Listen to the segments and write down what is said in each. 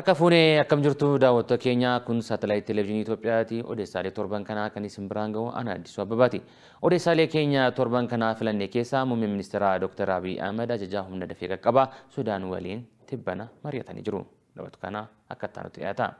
Harka fuunee akkam jirtu daawwattoota keenya kun saatalaayit televezyiinii Itoophiyaati. Odeessaalee torban kanaa kan isin biraan gahu ana Addisuu Abbabaati. Odeessaalee keenya torban kanaa filanne keessaa muummeen ministeeraa Dr. Abiy Ahmed ajajaa humna dafee qaqqabaa Sudaan waliin tibbana mari'atanii jiru. Daawwatu kana akka itti dhiyaata.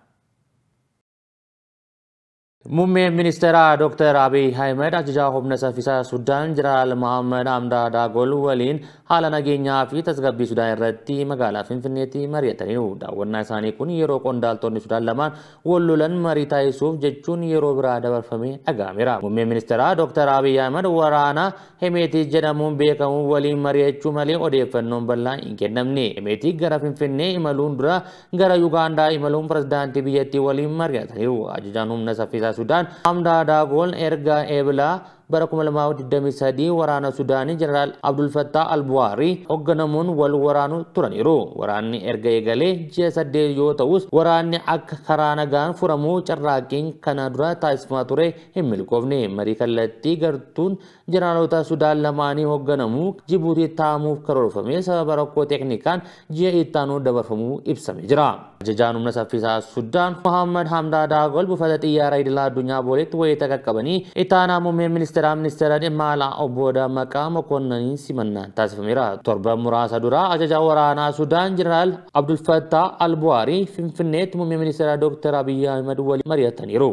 Muummeen ministeeraa Dr. Abiy Ahmed ajajaa humna saffisaa Sudaan Jeneraal Mohammed Hamdaa Daagol waliin haala nageenyaa fi tasgabbii Sudaan irratti magaalaa Finfinneetti mari'ataniiru. Daawwannaa isaanii kun yeroo qondaaltonni Sudaan lamaan wal lolan marii taasisuuf jechuun yeroo biraa dabarfamee dhaga'ameera. Muummeen ministeeraa Dr. Abiy Ahmed waraana Hemeetii jedhamuun beekamu waliin mari'achuu malee odeeffannoon bal'aan hin kennamne. Hemeetii gara Finfinnee imaluun dura gara Yugaandaa imaluun pirezidaantii biyyattii waliin mari'ataniiru. Ajajaan humna saffisaa Sudaan Hamdaa Daagol erga eebilaa bara 2023 waraana Sudaanii Jeneraal Abdul Fattah Al-Buhaarii hoogganamuun wal waraanu turaniiru. Waraanni erga eegalee ji'a saddeet yoo ta'us waraanni akka karaa nagaan furamuu carraaqqiin kana dura taasifamaa ture hin milkoofne. Marii kallattii gartuun jeneraalota Sudaan lamaanii hoogganamuu Jibuutii taa'amuuf karoorfame sababa rakkoo teeknikaan ji'a ittaanuu dabarfamuu ibsamee jira. Ajajaan humna saffisaa Sudaan Mohammad Hamdaa Daagol buufata xiyyaaraa idilaa addunyaa booletti wayita qaqqabanii ittaanaa muummeen ministeeraa ministeera dhimma alaa obbo Dammaqaa Mokonniin simannaan taasifameera. Torban muraasa dura ajajaa waraanaa Sudaan Jeneraal Abdul Fattah Al-Buhaarii Finfinneetti muummee ministeeraa Dr. Abiy Ahmed waliin mari'ataniiru.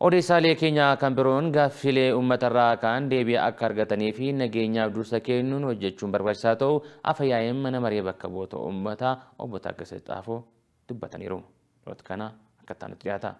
Odeessaalee keenya kan biroon gaaffilee uummatarraa ka'an deebii akka argatanii fi nageenyaaf dursa kennuun hojjechuun barbaachisaa ta'u afayyaa'een mana maree bakka bu'oota uummataa obbo Taaggasee Xaafoo dubbataniiru. Yeroo kana akka itti dhiyaata.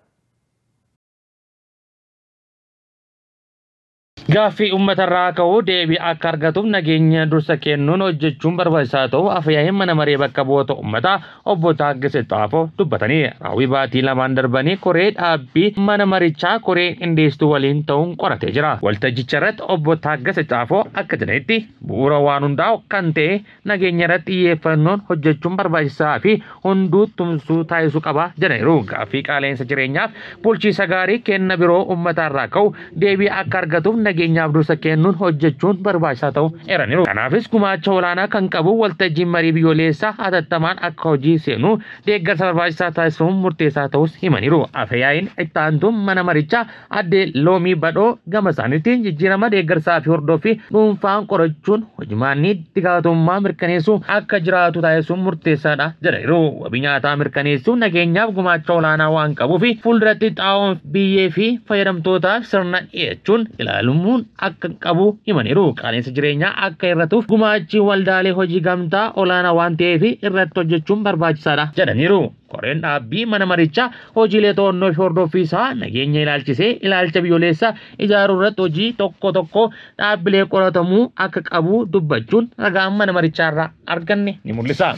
Gaaffii uummatarraa ka'u deebii akka argatuuf nageenya dursa kennuun hojjechuun barbaachisaa ta'u afayyaa'een mana maree bakka bu'oota uummataa obbo Taaggasee Xaafoo dubbatanii raawwii baatii lamaan darbanii koree dhaabbii mana marichaa koree qindeessituu waliin ta'uun qoratee jira. Waltajjicha irratti obbo Taaggasee Xaafoo akka jedhanitti bu'uura waan hundaa'u kan ta'e nageenya irratti xiyyeeffannoon hojjechuun barbaachisaa fi hunduu tumsuu taasisuu qaba jedhaniiru. Gaaffii qaaleensa jireenyaaf bulchiisa gaarii kenna biroo uummatarraa ka'u deebii akka argatuuf nageenyaaf dursa kennuun hojjechuun barbaachisaa ta'u eeraniiru. Kanaafis gumaacha olaanaa kan qabu waltajjiin marii biyyoolessaa hatattamaan akka hojii seenu deeggarsa barbaachisaa taasifamuun murteessaa ta'us himaniiru. Afayyaa'in itti aantuun mana marichaa addee loomii badhoo gama isaaniitiin jijjiirama deeggarsaa fi hordoffii dhuunfaan qorachuun hojimaannii itti gaafatamummaa mirkaneessuu akka jiraatu taasisuun murteessaadha jedhaniiru. Wabii nyaataa mirkaneessuu nageenyaaf gumaacha olaanaa waan qabuuf fuulduratti xaa'oon biyyee fi fayyadamtootaaf sirna dhiyeessuun ilaaluun sammuu akka qabu himaniiru. Qaaleensa jireenyaa akka irratuuf gumaachi waldaalee hojii gamtaa olaanaa waan ta'eef irratti hojjechuun barbaachisaadha jedhaniiru. Koreen dhaabbii mana marichaa hojiilee to'annoo fi hordoffii isaa nageenya ilaalchisee ilaalcha biyyoolessaa ijaaruu irratti hojii tokko tokko dhaabbilee qoratamuu akka qabu dubbachuun ragaan mana marichaa irraa arganne ni mul'isa.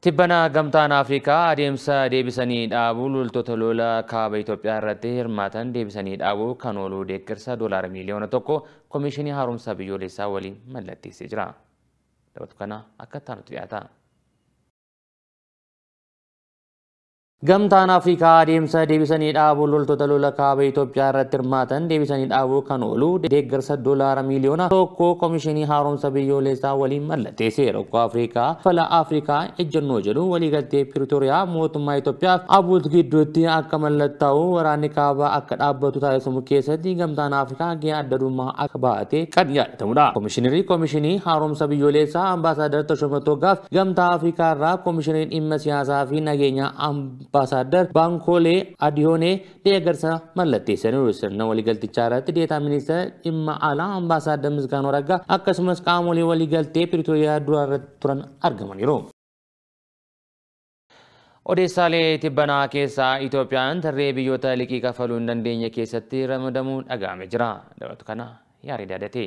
Tibbana gamtaan Afrikaa adeemsa deebisanii dhaabuu loltoota lola kaaba Itoophiyaa irratti hirmaatan deebisanii dhaabuu kan oolu deeggarsa doolaara miiliyoona tokko koomishinii haaromsa biyyoolessaa waliin mallatteessee jira. Dabatu kana akka itti dhiyaata. Gamtaan Afrikaa adeemsa deebisanii dhaabuu loltoota lola kaaba Itoophiyaa irratti hirmaatan deebisanii dhaabuu kan oolu deeggarsa doolaara miiliyoona tokko koomishinii haaromsa biyyoolessaa waliin mallatteesse. Rakkoo Afrikaa fala Afrikaa ejjennoo jedhu waliigaltee Piriitooriyaa mootummaa Itoophiyaa fi Abuut gidduutti akka mallattaa'u waraanni kaabaa akka dhaabbatu taasifamu keessatti gamtaan Afrikaa gahee adda akka baate kan yaadatamudha. Koomishinii koomishinii haaromsa biyyoolessaa ambaasaaddar Tashoomaa Toggaaf gamtaa Afrikaa irraa koomishinii dhimma siyaasaa fi nageenyaa አምባሳደር ባንኮሌ አዲዮኔ ደገርሳ መለቴሰን ሩስነ ወሊገልቲቻ ረት ዴታ ሚኒስተር ኢማ አላ አምባሳደር ምስጋኑ ረጋ አከሱመስ ቃሞሌ ወሊገልቴ ፕሪቶሪያ ዱራረት ቱረን አርገመኒሩ odeessaalee tibbanaa keessaa Itoophiyaan tarree biyyoota liqii kafaluu hin dandeenye keessatti ramadamuun dhaga'ame jira. Dabatu kana yaari daadate.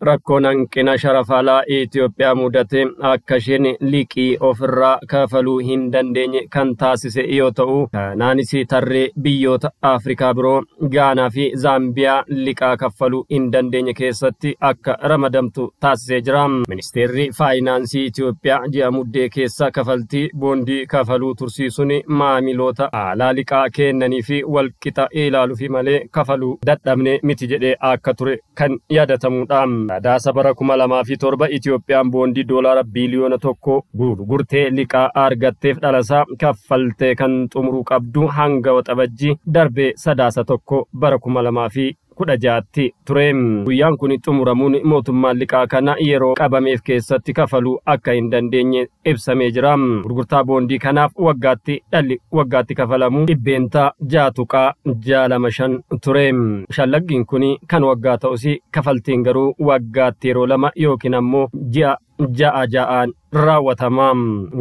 Rakkoon hanqina sharafaalaa Itoophiyaa mudate akka isheen liqii ofirraa kafaluu hin dandeenye kan taasise yoo ta'u, kanaanis tarree biyyoota Afrikaa biroo Gaanaa fi Zaambiyaa liqaa kaffaluu hin dandeenye keessatti akka ramadamtu taasisee jira. Ministeerri Faayinaansii Itoophiyaa ji'a muddee keessa kafaltii boondii kafaluu tursiisuun maamiloota alaa liqaa kennanii fi walqixa ilaaluufi malee kafaluu dadhabne miti jedhee akka ture kan yaadatamudha. Sadaasa bara kuma lamaa fi torba Itoophiyaan boondii doolaara biiliyoona tokko gurgurtee liqaa argatteef dhalasaa kaffaltee kan xumuruu qabdu hanga waxabajjii darbee sadaasa tokko bara kuma lamaa fi kudha jaatti ture. Guyyaan kun xumuramuun mootummaan liqaa kana yeroo qabameef keessatti kafaluu akka hin dandeenye ibsamee jira. Gurgurtaa boondii kanaaf waggaatti dhalli waggaatti kafalamu dhibbeentaa jaatuqaa jaalama shan ture. Shallaggiin kun kan waggaa ta'us kafaltiin garuu waggaatti yeroo lama yookiin ammoo ji'a ja'a ja'aan raawwatama.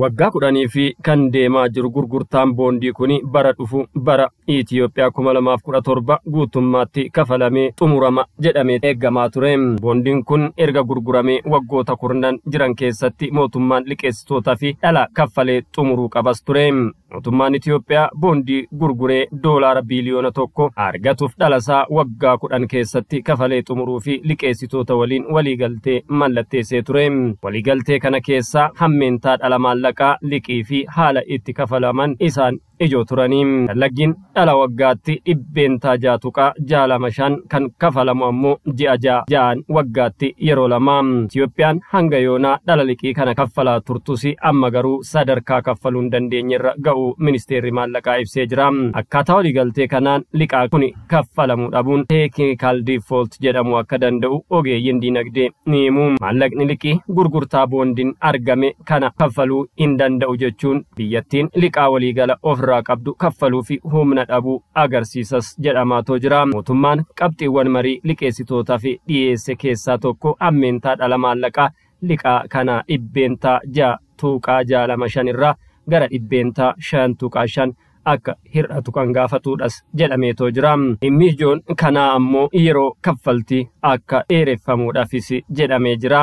Waggaa kudhanii fi kan deemaa jiru gurgurtaan boondii kun bara dhufu bara Itoophiyaa kuma lamaaf kudha torba guutummaatti kafalamee xumurama jedhamee eeggamaa ture. Boondiin kun erga gurguramee waggoota kurnan jiran keessatti mootummaan liqeessitootaa fi dhala kaffalee xumuruu qabas ture. Mootummaan Itoophiyaa boondii gurguree doolaara biiliyoona tokko argatuuf dhalasaa waggaa kudhan keessatti kafalee xumuruu fi liqeessitoota waliin waliigaltee mallatteessee ture. Waliigaltee kana keessaa hammeentaa dhala maallaqaa liqii fi haala itti kafalaman isaan ijoo turanii shallaggiin dhala waggaatti dhibbeentaa jaatuqaa jaalama shan kan kafalamu ammoo ji'a ja'aan waggaatti yeroo lama Itiyoophiyaan hanga yoonaa dhala liqii kana kaffalaa turtus amma garuu sadarkaa kaffaluu hin dandeenyerra ga'uu ministeerri maallaqaa ibsee jira akkaataa waliigaltee kanaan liqaa kun kaffalamuu dhabuun teeknikaal diifoolt jedhamu akka danda'u ogeeyyiin diinagdee ni himu maallaqni liqii gurgurtaa boondiin argame kana kaffaluu hin danda'u jechuun biyyattiin liqaa waliigala of irraa qabdu kaffaluu fi humna dhabuu agarsiisas jedhamaatoo jira. Mootummaan qabxiiwwan marii liqeessitootaa fi dhiyeesse keessaa tokko hammeentaa dhala maallaqaa liqaa kana dhibbeentaa ja'a tuuqaa jaalama shan irraa gara dhibbeentaa shan tuuqaa shan akka hir'atu kan gaafatudhas jedhameetoo jira. Dhimmi ijoon kanaa ammoo yeroo kaffaltii akka dheereffamuudhaafis jedhamee jira.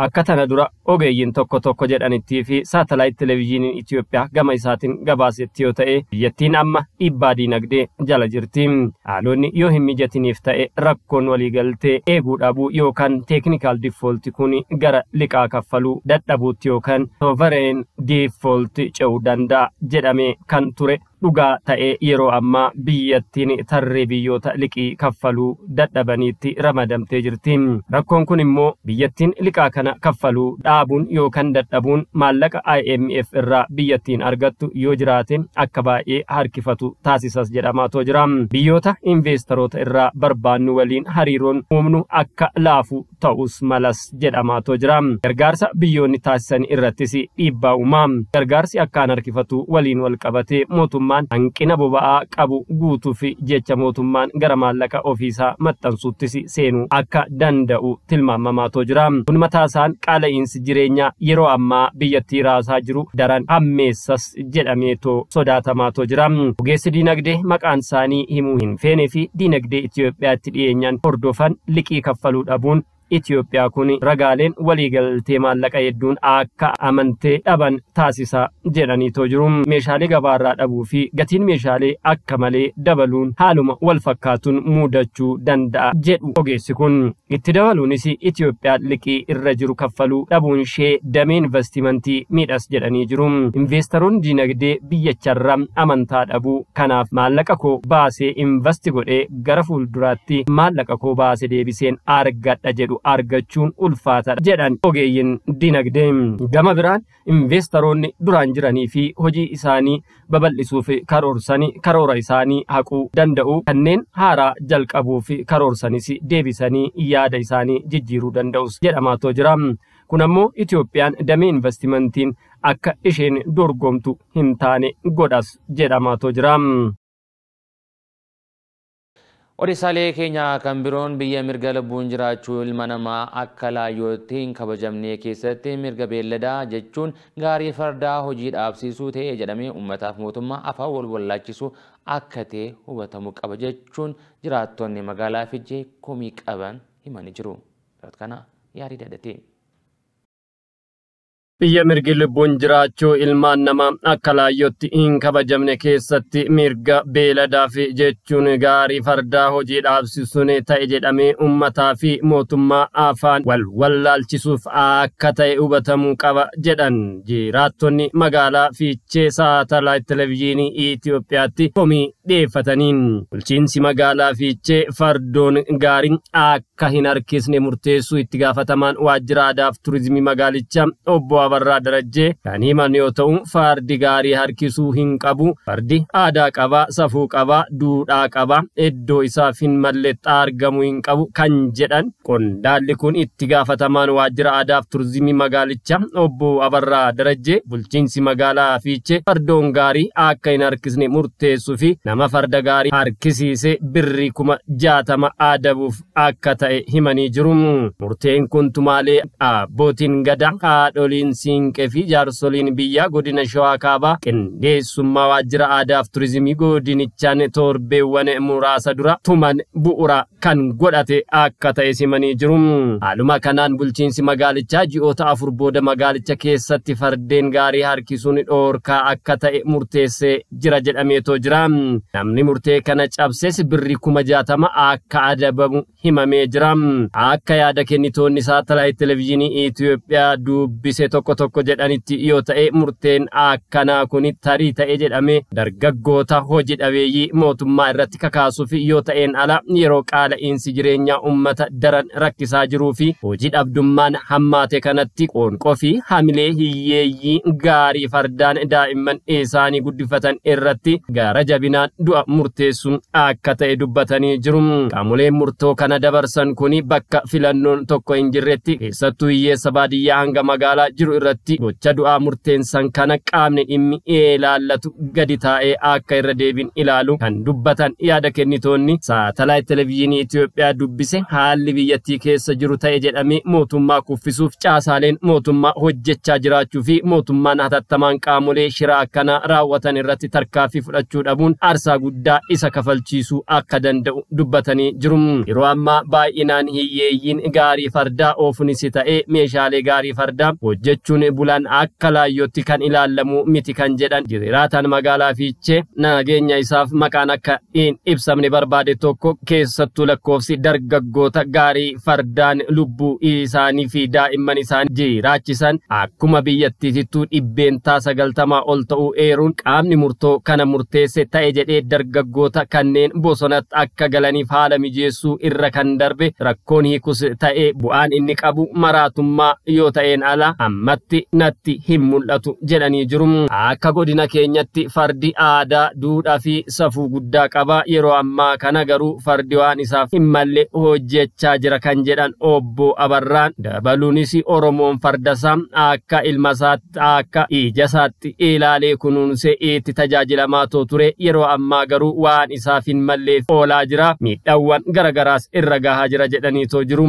Akka tana dura ogeeyyiin tokko tokko jedhanittii fi saatalaayit televezyiiniin Itoophiyaa gama isaatiin gabaasetti yoo ta'e biyyattiin amma dhiibbaa diinagdee jala jirti. Haalonni yoo hin mijatiniif ta'e rakkoon waliigaltee eeguu dhabuu yookaan teeknikaal diifoolti kun gara liqaa kaffaluu dadhabuutti yookaan soovareen diifoolti ce'uu danda'a jedhamee kan ture dhugaa ta'ee yeroo ammaa biyyattiin tarree biyyoota liqii kaffaluu dadhabaniitti ramadamtee jirti. Rakkoon kun immoo biyyattiin liqaa kana kaffaluu dhaabuun yookaan dadhabuun maallaqa IMF irraa biyyattiin argattu yoo jiraate akka baay'ee harkifatu taasisas jedhamaatoo jira. Biyyoota investoroota irraa barbaannu waliin hariiroon uumnu akka laafu ta'us malas jedhamaatoo jira. Gargaarsa biyyoonni taasisan irrattis dhiibbaa uumaa. Gargaarsi akkaan harkifatu waliin wal qabatee mootummaan hanqina boba'aa qabu guutuuf jecha mootummaan gara maallaqa ofiisaa maxxansuuttis seenuu akka danda'u tilmaamamaatoo jira. Kun mataasaan qaala'insi jireenyaa yeroo ammaa biyyattii raasaa jiru daran hammeessas jedhameetoo sodaatamaatoo jira. Ogeessi diinagdee maqaan isaanii himuu hin feenee fi diinagdee Itoophiyaatti dhiyeenyaan hordofan liqii kaffaluu dhabuun Itoophiyaa kun ragaaleen waliigaltee maallaqa hedduun akka amantee dhaban taasisa jedhaniitoo jiru. Meeshaalee gabaarraa dhabuu fi gatiin meeshaalee akka malee dabaluun haaluma wal fakkaatuun muudachuu danda'a jedhu ogeessi kun. Itti dabaluunis Itoophiyaan liqii irra jiru kaffaluu dhabuun ishee damee investimentii miidhas jedhanii jiru. Investeeroonni diinagdee biyyacharraa amantaa dhabuu kanaaf maallaqa koo baasee investi godhee gara fuulduraatti maallaqa koo baasee deebiseen argadha jedhu argachuun ulfaataadha jedhan ogeeyyiin dinagdee gama biraan investeeroonni duraan jiranii fi hojii isaanii babal'isuuf karoora isaanii haquu danda'u kanneen haaraa jalqabuuf karoorsanis deebisanii yaada isaanii jijjiiruu danda'us jedhamaatoo jira. Kun ammoo Itoophiyaan damee investimentiin akka isheen dorgomtu hin taane godhas jedhamaatoo jira. Odeessaalee keenya kan biroon biyya mirga lubbuun jiraachuu ilma namaa akka laayyootti hin kabajamne keessatti mirga beelladaa jechuun gaarii fardaa hojii dhaabsisuu ta'e jedhamee uummataaf mootummaa afaan wal wallaachisu akka ta'e hubatamuu qaba jechuun jiraattonni magaalaa Fiichee komii qaban himanii jiru. Kana yaarii dadhatee. Biyya mirgi lubbuun jiraachuu ilmaan namaa akka laayyootti hin kabajamne keessatti mirga beeladaa fi jechuun gaarii fardaa hojii dhaabsisuun ta'e jedhamee ummataa fi mootummaa afaan wal wallaalchisuuf akka ta'e hubatamuu qaba jedhan. Jiraattonni magaalaa fiichee saatalaayit televezyiinii Itoophiyaatti komii dhiyeeffataniin bulchiinsi magaalaa fiichee fardoon gaariin akka hin harkisne murteessuu itti gaafatamaan waajjira aadaa fi turizimii magaalichaa obbo Abarraa Darajjee kan himan yoo ta'u fardi gaarii harkisuu hin qabu. Fardi aadaa qaba safuu qaba duudhaa qaba. Iddoo isaaf hin malletti argamuu hin qabu kan jedhan. Qondaalli kun itti gaafatamaan waajjira aadaa fi turizimii magaalichaa obbo Abarraa Darajjee bulchiinsi magaalaa fiichee fardoon gaarii akka hin harkisne murteessuu fi nama farda gaarii harkisiise birrii kuma jaatama adabuuf akka ta'e himanii jiru. Murteen kun tumaalee abbootiin gada haadholiin siinqee fi jaarsoliin biyyaa godina shawaa kaabaa qindeessummaa waajjira aadaa fi turizimii godinichaan torbeewwan muraasa dura tuman bu'ura kan godhate akka ta'e himanii jiru. Haaluma kanaan bulchiinsi magaalichaa ji'oota afur booda magaalicha keessatti fardeen gaarii harkisuun dhoorkaa akka ta'e murteessee jira jedhameetoo jira. Namni murtee kana cabses birri kuma jaatama akka adabamu himamee jira. Akka yaada kennitoonni saatalaayit televezyiinii Itoophiyaa dubbise tokko tokko jedhanitti yoo ta'e murteen akkanaa kun tarii ta'e jedhame dargaggoota hojii dhabeeyyii mootummaa irratti kakaasuuf yoo ta'een ala yeroo qaala'insi jireenyaa ummata daran rakkisaa jiruu fi hojii dhabdummaan hammaate kanatti qoonqoo fi hamilee hiyyeeyyii gaarii fardaan daa'imman isaanii guddifatan irratti gaara jabinaan du'a murteessuun akka ta'e dubbatanii jiru. Qaamoleen murtoo kana dabarsan kun bakka filannoon tokko hin jirretti keessattuu hiyyeessa baadiyyaa hanga magaalaa jiru irratti gocha du'aa murteessan kana qaamni dhimmi ilaallatu gadi taa'ee akka irra deebiin ilaalu kan dubbatan yaada kennitoonni saatalaayit televezyiinii Itoophiyaa dubbise haalli biyyattii keessa jiru ta'e jedhamee mootummaa kuffisuuf caasaaleen mootummaa hojjechaa jiraachuu fi mootummaan hatattamaan qaamolee shira akkanaa raawwatan irratti tarkaanfii fudhachuu dhabuun aarsaa guddaa isa kafalchiisuu akka danda'u dubbatanii jiru. Yeroo ammaa baay'inaan hiyyeeyyiin gaarii fardaa oofunis ta'ee meeshaalee gaarii fardaa hojjechuun bulan akka laayyootti kan ilaallamu miti kan jedhan jiraatan magaalaa fiichee nageenya isaaf maqaan akka hin ibsamne barbaade tokko keessattuu lakkoofsi dargaggoota gaarii fardaan lubbuu isaanii fi daa'imman isaanii jiraachisan akkuma biyyattiitittuu dhibbeentaa sagaltamaa ol ta'uu eeruun qaamni murtoo kana murteesse ta'e jedhee dargaggoota kanneen bosonatti akka galaniif haala mijeessuu irra kan darbe rakkoon hiikus ta'e bu'aan inni qabu maraatummaa yoo ta'een ala ammatti natti hin mul'atu jedhanii jiru. Akka godina keenyatti fardi aadaa, duudhaa fi safuu guddaa qaba. Yeroo ammaa kana garuu fardi waan isaaf hin malle hojjechaa jira kan jedhan obbo Abarraan dabaluunis Oromoon fardasaa akka ilma isaatti akka ija isaatti ilaalee kunuunsee itti tajaajilamaa ture yeroo ammaa garuu waan isaaf hin malleef oolaa jira. Miidhaawwan garagaraas irra gahaa jira jedhaniitoo jiru.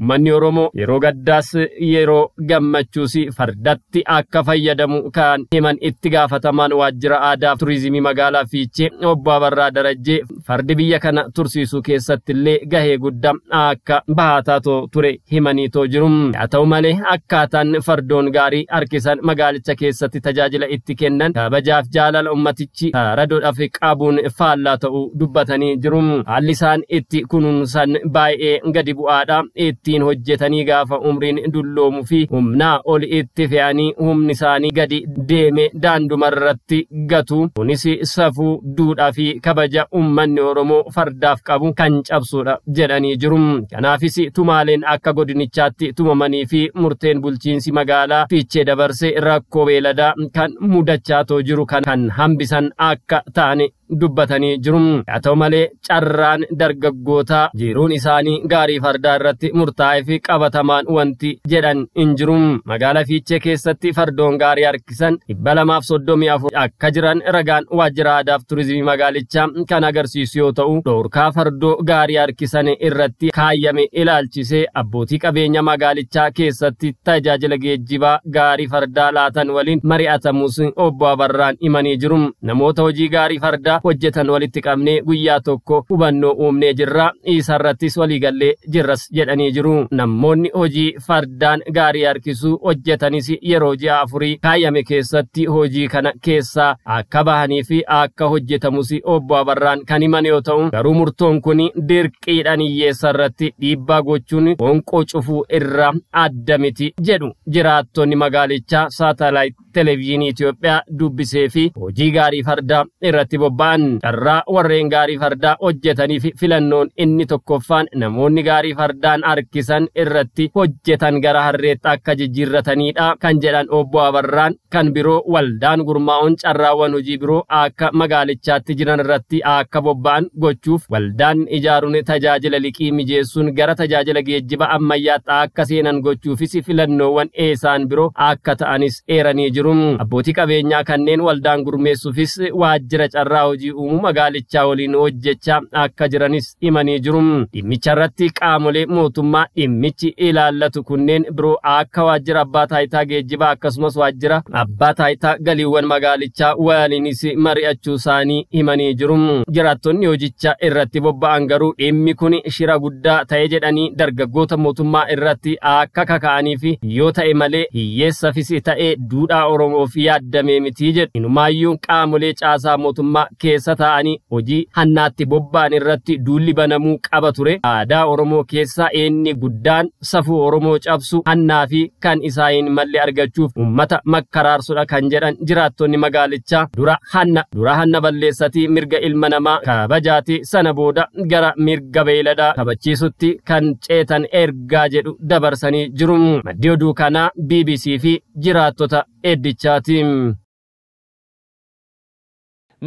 Uummanni Oromoo yeroo gaddaas yeroo gammachuus fardatti akka fayyadamu kan himan itti gaafatamaan waajjira aadaa turizimii magaalaa Fiichee obbo Abarraa Darajjee fardi biyya kana tursiisuu keessatti illee gahee guddaa akka bahataa ture himaniitoo jiru. Haa ta'u malee akkaataan fardoon gaarii harkisan magaalicha keessatti tajaajila itti kennan kabajaaf jaalala ummatichi radoodhaaf qabuun faallaa ta'uu dubbatanii jiru. Haalli isaan itti kunuunsan baay'ee gadi bu'aadha. Ittiin hojjetanii gaafa umriin dulloomu fi humnaa ol itti fe'anii humni isaanii gadi deeme daandumarratti gatu kunis safuu duudhaa fi kabaja ummanni oromoo fardaaf qabu kan cabsudha jedhanii jiru kanaafis tumaaleen akka godinichaatti tumamanii fi murteen bulchiinsi magaalaa fiichee dabarse rakkoo beeladaa kan mudachaa jiru kan hambisan akka ta'an dubbatanii jiru. Haa ta'u malee carraan dargaggootaa jiruun isaanii gaarii fardaa irratti murtaa'ee fi qabatamaan wanti jedhan hin jiru. Magaalaa Fiichee keessatti fardoon gaarii harkisan dhibba lamaaf soddomii afur akka jiran ragaan waajjira aadaa fi turizimii magaalichaa kan agarsiisu yoo ta'u dhoorkaa fardoo gaarii harkisan irratti kaayyame ilaalchisee abbootii qabeenya magaalichaa keessatti tajaajila geejjibaa gaarii fardaa laatan waliin mari'atamus obbo Abarraan himanii jiru. Namoota hojii gaarii fardaa hojjetan walitti qabnee guyyaa tokko hubannoo uumnee jirra. Isarrattis waliigallee jirras jedhanii jiru. Namoonni hojii fardaan gaarii harkisuu hojjetanis yeroo ji'a afurii kaayame keessatti hojii kana keessaa akka bahanii fi akka hojjetamus obbo Abarraan kan himan yoo ta'u garuu murtoon kun dirqiidhaan hiyyeessa irratti dhiibbaa gochuun qoonqoo cufuu irraa adda miti jedhu. Jiraattonni magaalichaa saatalaayit televezyiinii Itoophiyaa dubbisee fi hojii gaarii fardaa irratti bobba'an carraa warreen gaarii fardaa hojjetaniif filannoon inni tokkoffaan namoonni gaarii fardaan harkisan irratti hojjetan gara harreetti akka jijjiirratanidha kan jedhan obbo Abarraan kan biroo waldaan gurmaa'uun carraawwan hojii biroo akka magaalichaatti jiran irratti akka bobba'an gochuuf waldaan ijaaruun tajaajila liqii mijeessuun gara tajaajila geejjiba ammayyaatti akka seenan gochuufis filannoowwan eesaan biroo akka ta'anis eeranii jiru. Abbootii qabeenyaa kanneen waldaan gurmeessuufis waajjira carraa hojii uumuu magaalichaa waliin hojjechaa akka jiranis himanii jiru. Dhimmicha irratti qaamolee mootummaa dhimmichi ilaallatu kunneen biroo akka waajjira abbaa taayitaa geejjibaa akkasumas waajjira abbaa taayitaa galiiwwan magaalichaa waliinis mari'achuu isaanii himanii jiru. Jiraattonni hojicha irratti bobba'an garuu dhimmi kun shira guddaa ta'e jedhanii dargaggoota mootummaa irratti akka kaka'anii fi yoo ta'e malee hiyyeessafis ta'e duudhaa Oromoof yaaddamee miti jedhu. Inumaayyuu qaamolee caasaa mootummaa keessa taa'anii hojii hannaatti bobba'an irratti duulli banamuu qaba ture. Aadaa Oromoo keessaa inni guddaan safuu Oromoo cabsu hannaa fi kan isaa hin malle argachuuf uummata makkaraarsudha kan jedhan jiraattonni magaalichaa dura hanna dura hanna balleessatii mirga ilma namaa kabajaati sana booda gara mirga beeladaa kabachiisutti kan ceetan ergaa jedhu dabarsanii jiru. Maddi oduu kanaa BBC fi jiraattota eddichaati.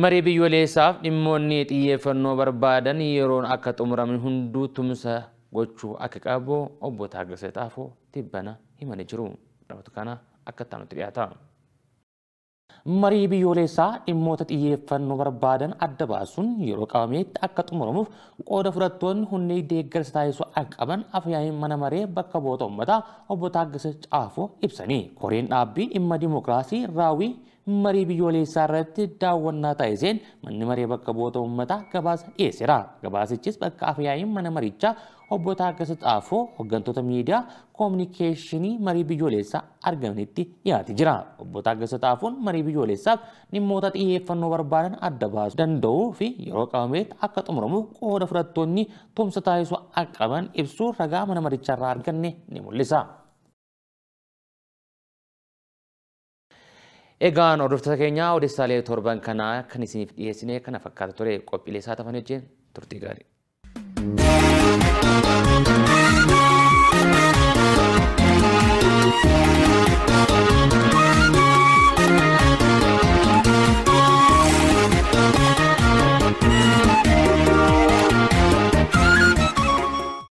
Marii biyyoolessaaf dhimmoonni xiyyeeffannoo barbaadan yeroon akka xumuraman hunduu tumsa gochuu akka qabu obbo Taaggasee Xaafoo tibbana himanii jiru. Dhaloota kana akka taanutti dhiyaata. Marii biyyoolessaa dhimmoota xiyyeeffannoo barbaadan adda baasuun yeroo qabameetti akka xumuramuuf qooda fudhattoonni hundi deeggarsa taasisuu akka qaban afyaa'in mana maree bakka bu'oota uummataa obbo Taaggasee Xaafoo ibsanii koreen dhaabbii dhimma dimookiraasii raawwii marii biyyoolessaa irratti daawwannaa taasiseen manni maree bakka bu'oota uummataa gabaasa dhiyeesseera. Gabaasichis bakka afyaa'in mana marichaa obbo Taaggasee Xaafoo hooggantoota miidiyaa koominikeeshinii marii biyyoolessaa argamanitti dhiyaate jira. Obbo Taaggasee Xaafoon marii biyyoolessaaf dhimmoota xiyyeeffannoo barbaadan adda baasuu danda'uu fi yeroo qabameetti akka xumuramuuf qooda fudhattoonni tumsa taasisuu akka qaban ibsuu ragaa mana maricharraa arganne ni mul'isa. Odeessaalee torban kanaa kan isiniif dhiyeessine kana fakkaata ture qophiilee isaa tafan wajjin turtii gaarii.